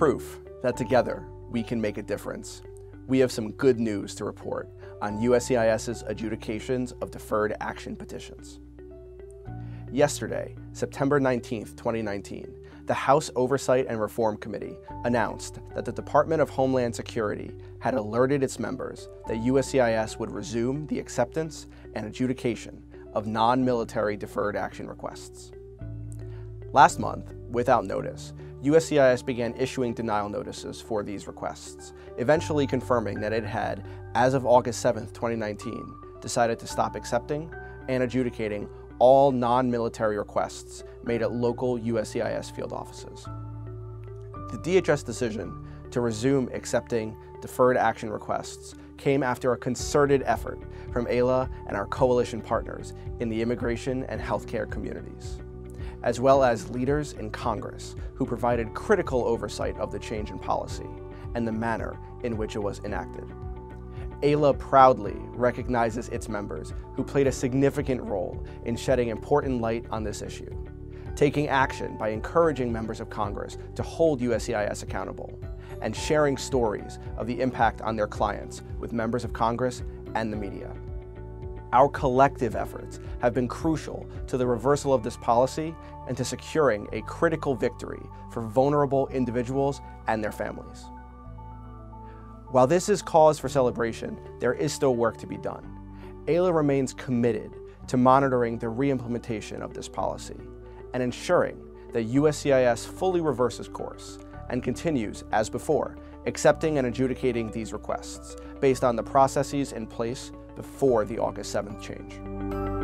proof that together we can make a difference, we have some good news to report on USCIS's adjudications of deferred action petitions. Yesterday, September 19, 2019, the House Oversight and Reform Committee announced that the Department of Homeland Security had alerted its members that USCIS would resume the acceptance and adjudication of non-military deferred action requests. Last month, without notice, USCIS began issuing denial notices for these requests, eventually confirming that it had, as of August 7, 2019, decided to stop accepting and adjudicating all non-military requests made at local USCIS field offices. The DHS decision to resume accepting deferred action requests came after a concerted effort from AILA and our coalition partners in the immigration and healthcare communities, as well as leaders in Congress who provided critical oversight of the change in policy and the manner in which it was enacted. AILA proudly recognizes its members who played a significant role in shedding important light on this issue, taking action by encouraging members of Congress to hold USCIS accountable, and sharing stories of the impact on their clients with members of Congress and the media. Our collective efforts have been crucial to the reversal of this policy and to securing a critical victory for vulnerable individuals and their families. While this is cause for celebration, there is still work to be done. AILA remains committed to monitoring the reimplementation of this policy and ensuring that USCIS fully reverses course and continues, as before, accepting and adjudicating these requests based on the processes in place before the August 7th change.